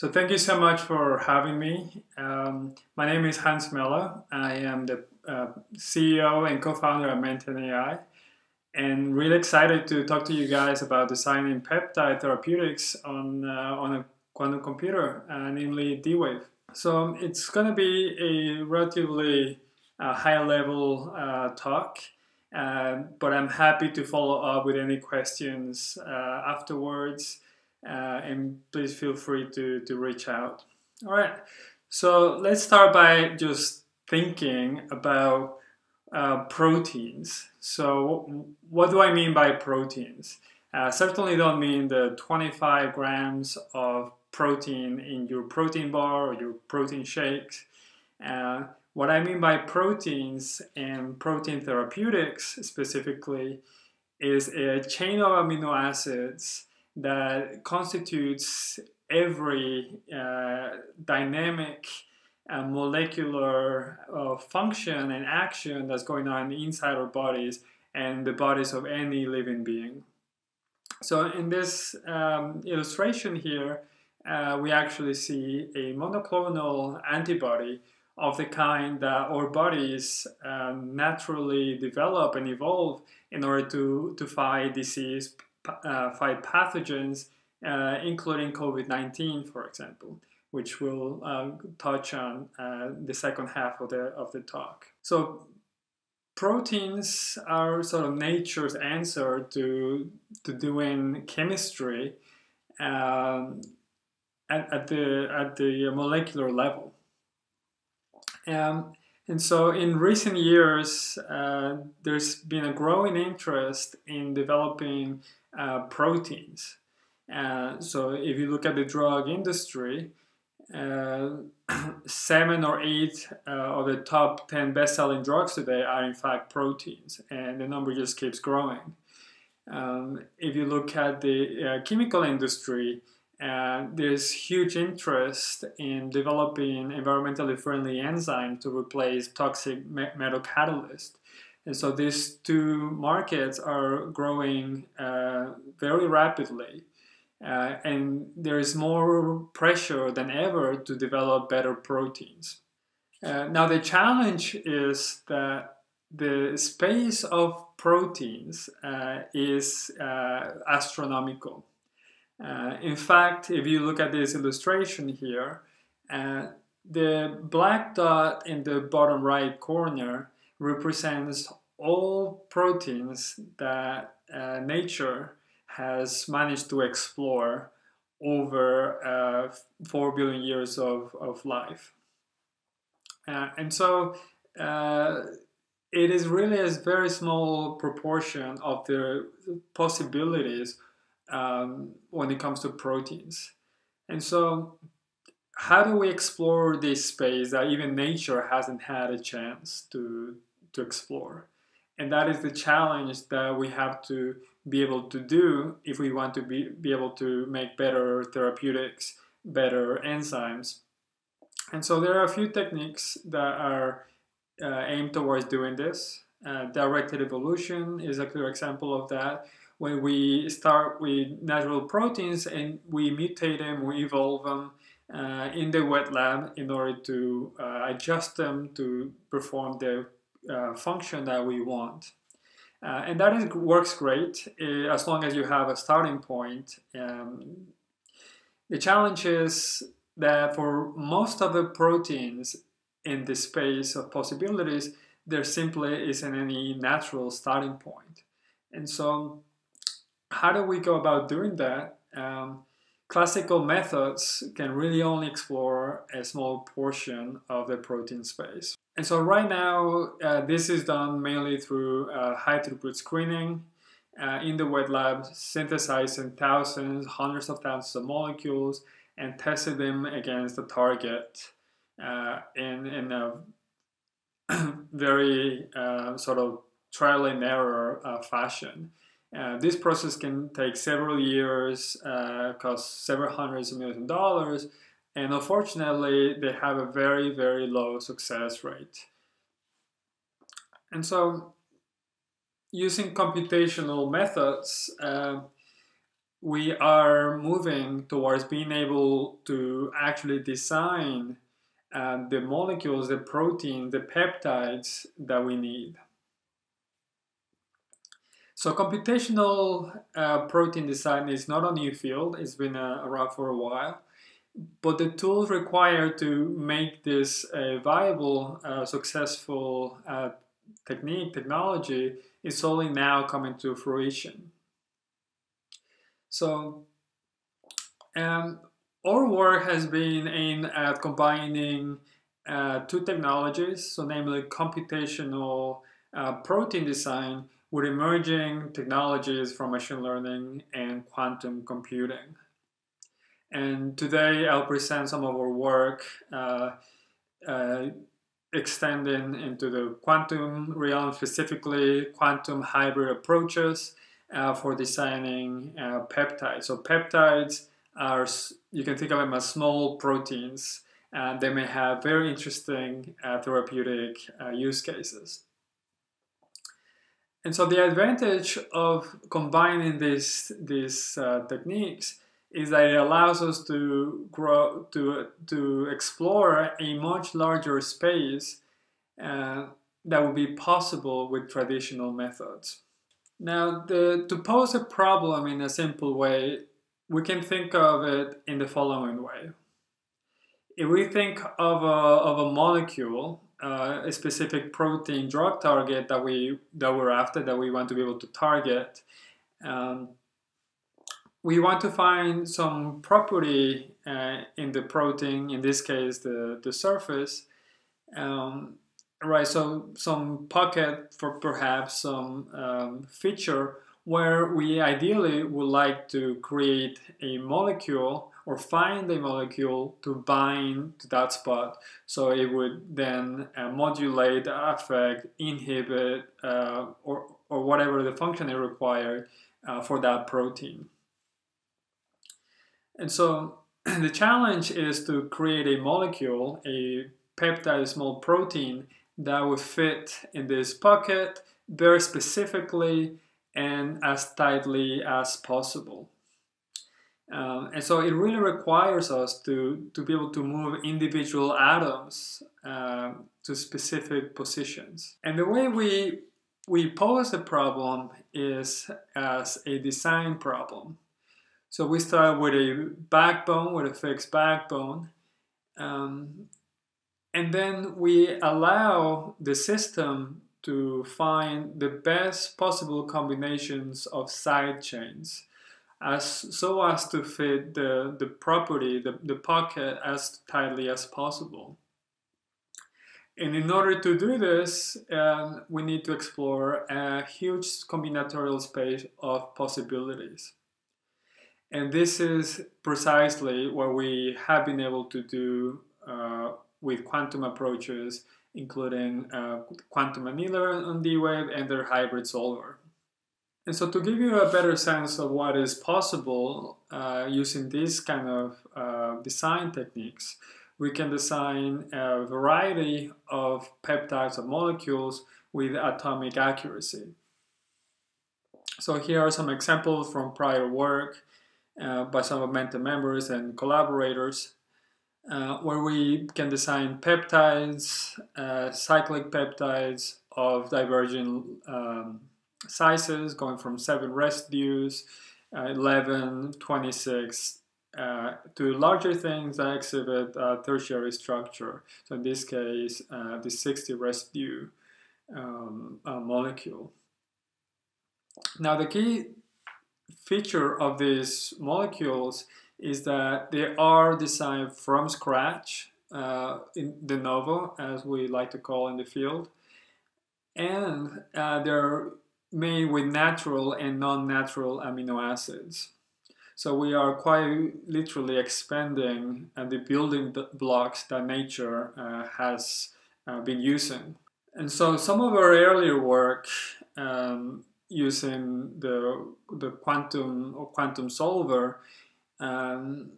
So thank you so much for having me. Um, my name is Hans Meller. I am the uh, CEO and co-founder of Maintain AI, and really excited to talk to you guys about designing peptide therapeutics on uh, on a quantum computer, uh, namely D-Wave. So it's going to be a relatively uh, high-level uh, talk. Uh, but I'm happy to follow up with any questions afterwards uh, and please feel free to, to reach out. All right, so let's start by just thinking about uh, proteins. So, what do I mean by proteins? Uh, certainly don't mean the 25 grams of protein in your protein bar or your protein shakes. Uh, what I mean by proteins and protein therapeutics specifically is a chain of amino acids that constitutes every uh, dynamic uh, molecular uh, function and action that's going on inside our bodies and the bodies of any living being. So in this um, illustration here, uh, we actually see a monoclonal antibody of the kind that our bodies um, naturally develop and evolve in order to, to fight disease, uh, fight pathogens, uh, including COVID-19, for example, which we'll uh, touch on uh, the second half of the, of the talk. So proteins are sort of nature's answer to, to doing chemistry um, at, at, the, at the molecular level. Um, and so in recent years, uh, there's been a growing interest in developing uh, proteins. Uh, so if you look at the drug industry, uh, seven or eight uh, of the top 10 best-selling drugs today are in fact proteins, and the number just keeps growing. Um, if you look at the uh, chemical industry, there's huge interest in developing environmentally friendly enzymes to replace toxic metal catalysts. And so these two markets are growing uh, very rapidly. Uh, and there is more pressure than ever to develop better proteins. Uh, now, the challenge is that the space of proteins uh, is uh, astronomical. Uh, in fact, if you look at this illustration here, the black dot in the bottom right corner represents all proteins that uh, nature has managed to explore over uh, 4 billion years of, of life. Uh, and so uh, it is really a very small proportion of the possibilities um, when it comes to proteins. And so how do we explore this space that even nature hasn't had a chance to, to explore? And that is the challenge that we have to be able to do if we want to be, be able to make better therapeutics, better enzymes. And so there are a few techniques that are uh, aimed towards doing this. Uh, directed evolution is a clear example of that. When we start with natural proteins and we mutate them, we evolve them, uh, in the wet lab in order to uh, adjust them to perform the uh, function that we want. Uh, and that is, works great uh, as long as you have a starting point. Um, the challenge is that for most of the proteins in the space of possibilities, there simply isn't any natural starting point. And so, how do we go about doing that? Um, classical methods can really only explore a small portion of the protein space. And so right now, uh, this is done mainly through uh, high throughput screening uh, in the wet lab, synthesizing thousands, hundreds of thousands of molecules and testing them against the target uh, in, in a very uh, sort of trial and error uh, fashion. Uh, this process can take several years, uh, cost several hundreds of millions of dollars, and unfortunately, they have a very, very low success rate. And so, using computational methods, uh, we are moving towards being able to actually design uh, the molecules, the proteins, the peptides that we need. So computational uh, protein design is not a new field, it's been uh, around for a while, but the tools required to make this a viable, uh, successful uh, technique, technology, is only now coming to fruition. So um, our work has been aimed at combining uh, two technologies, so namely computational uh, protein design with emerging technologies from machine learning and quantum computing. And today I'll present some of our work uh, uh extending into the quantum realm, specifically quantum hybrid approaches uh, for designing uh, peptides. So peptides are, you can think of them as small proteins, and they may have very interesting uh, therapeutic uh, use cases. And so the advantage of combining these, these uh, techniques is that it allows us to grow, to, to explore a much larger space uh, that would be possible with traditional methods. Now, the, to pose a problem in a simple way, we can think of it in the following way. If we think of a, of a molecule, uh, a specific protein drug target that we that we're after, that we want to be able to target, um, we want to find some property uh, in the protein, in this case the, the surface, um, right? So some pocket for perhaps some um, feature where we ideally would like to create a molecule or find a molecule to bind to that spot so it would then uh, modulate, affect, inhibit, uh, or, or whatever the function is required uh, for that protein. And so the challenge is to create a molecule, a peptide a small protein that would fit in this pocket very specifically and as tightly as possible. Um, and so it really requires us to, to be able to move individual atoms uh, to specific positions. And the way we, we pose the problem is as a design problem. So we start with a backbone, with a fixed backbone, um, and then we allow the system to find the best possible combinations of side chains as so as to fit the, the property, the, the pocket as tightly as possible. And in order to do this, um, we need to explore a huge combinatorial space of possibilities. And this is precisely what we have been able to do uh, with quantum approaches, including uh, quantum annealer on D-Wave and their hybrid solver. And so to give you a better sense of what is possible uh, using these kind of uh, design techniques, we can design a variety of peptides of molecules with atomic accuracy. So here are some examples from prior work uh, by some of Menta members and collaborators uh, where we can design peptides, uh, cyclic peptides of divergent um, sizes, going from 7 residues, uh, 11, 26, uh, to larger things that exhibit tertiary structure. So in this case, uh, the 60 residue um, molecule. Now the key feature of these molecules is that they are designed from scratch, uh, in de novo, as we like to call in the field, and uh, they're made with natural and non-natural amino acids. So we are quite literally expanding uh, the building blocks that nature uh, has uh, been using. And so some of our earlier work um, using the, the quantum or quantum solver um,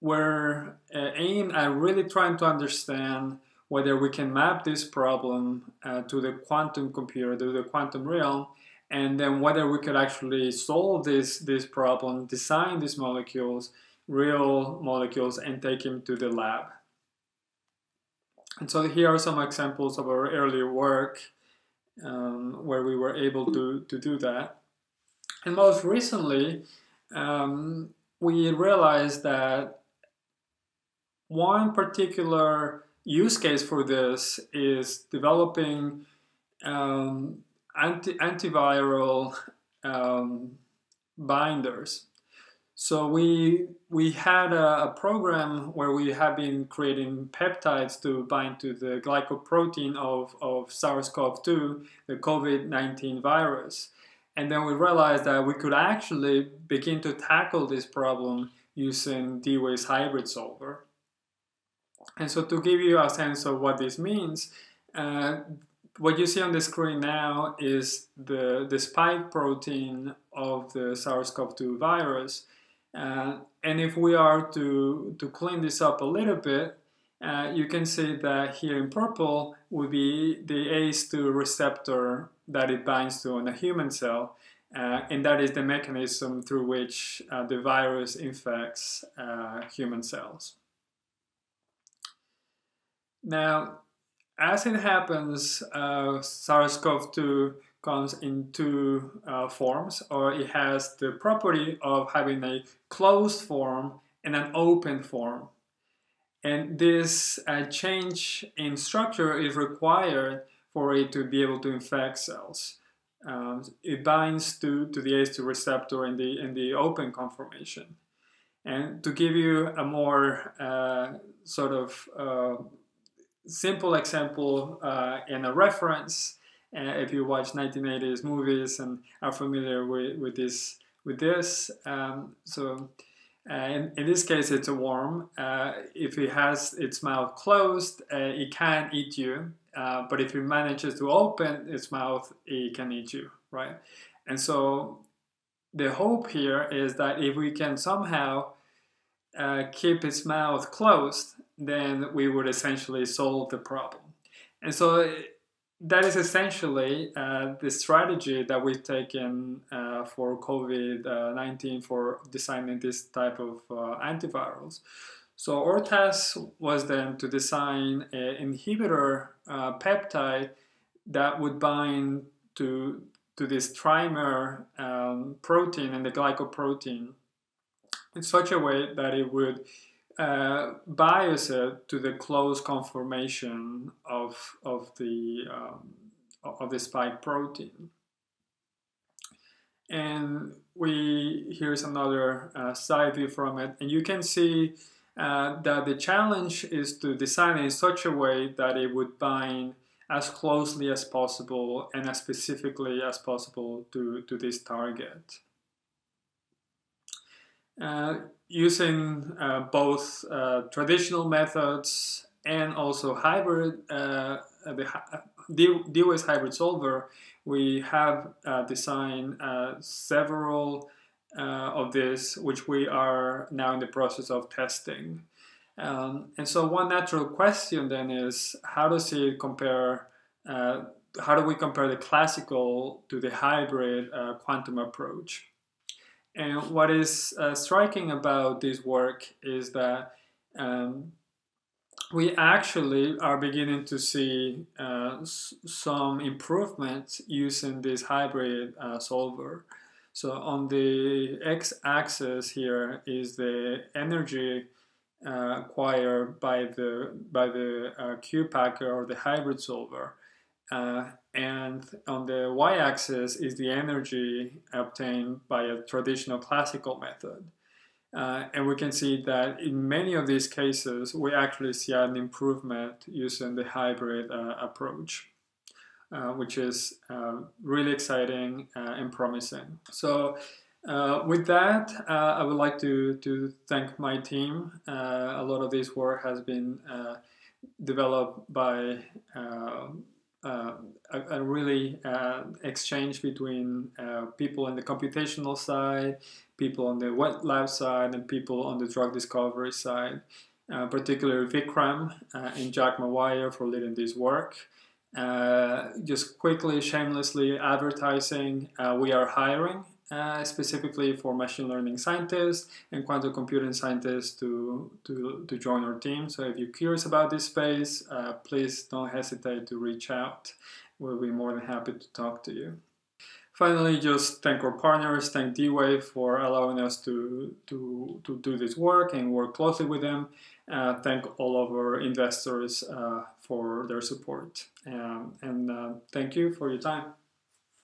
were uh, aimed at really trying to understand whether we can map this problem uh, to the quantum computer, to the quantum realm, and then whether we could actually solve this this problem, design these molecules, real molecules, and take them to the lab. And so here are some examples of our earlier work um, where we were able to, to do that. And most recently, um, we realized that one particular use case for this is developing um, anti antiviral um, binders. So we we had a, a, program where we have been creating peptides to bind to the glycoprotein of, of SARS-CoV-2, the COVID-19 virus. And then we realized that we could actually begin to tackle this problem using D-Wave's hybrid solver. And so to give you a sense of what this means, uh, what you see on the screen now is the, the spike protein of the SARS-CoV-2 virus. Uh, and if we are to, to clean this up a little bit, uh, you can see that here in purple would be the ACE2 receptor that it binds to on a human cell. Uh, and that is the mechanism through which uh, the virus infects uh, human cells. Now, as it happens, uh, SARS-CoV-2 comes in two uh, forms, or it has the property of having a closed form and an open form. And this uh, change in structure is required for it to be able to infect cells. Um, it binds to, to the ACE2 receptor in the, in the open conformation. And to give you a more uh, sort of uh, simple example uh, and a reference, uh, if you watch 1980s movies and are familiar with, with this, with this, um, so uh, in, in, this case, it's a worm. Uh, if it has its mouth closed, uh, it can eat you. Uh, but if it manages to open its mouth, it can eat you, right? And so the hope here is that if we can somehow keep its mouth closed, then we would essentially solve the problem. And so that is essentially uh, the strategy that we've taken uh, for COVID 19 for designing this type of uh, antivirals. So our task was then to design an inhibitor uh, peptide that would bind to, to this trimer um, protein and the glycoprotein in such a way that it would uh, bias it to the close conformation of, of, the, um, of the spike protein. And we here's another uh, side view from it, and you can see uh, that the challenge is to design it in such a way that it would bind as closely as possible and as specifically as possible to, to this target. Uh, using uh, both uh, traditional methods and also hybrid, uh, the D-Wave's hybrid solver, we have uh, designed several uh, of this, which we are now in the process of testing. Um, and so one natural question then is, how does it compare, uh, how do we compare the classical to the hybrid uh, quantum approach? And what is uh, striking about this work is that um, we actually are beginning to see uh, some improvements using this hybrid uh, solver. So on the x-axis here is the energy uh, acquired by the by the uh, QPacker or the hybrid solver, uh, and on the y-axis is the energy obtained by a traditional classical method. Uh, and we can see that in many of these cases, we actually see an improvement using the hybrid uh, approach. Uh, which is uh, really exciting uh, and promising. So with that, I would like to, to thank my team. a lot of this work has been developed by a, a, really uh, exchange between uh, people on the computational side, people on the wet lab side, and people on the drug discovery side. particularly Vikram and Jack Mawaya for leading this work. Uh, just quickly, shamelessly advertising, uh, we are hiring uh, specifically for machine learning scientists and quantum computing scientists to, to, to join our team. So if you're curious about this space, uh, please don't hesitate to reach out. We'll be more than happy to talk to you. Finally, just thank our partners, thank D-Wave for allowing us to, to, to do this work and work closely with them. Uh, thank all of our investors uh, for their support. Um, and uh, thank you for your time.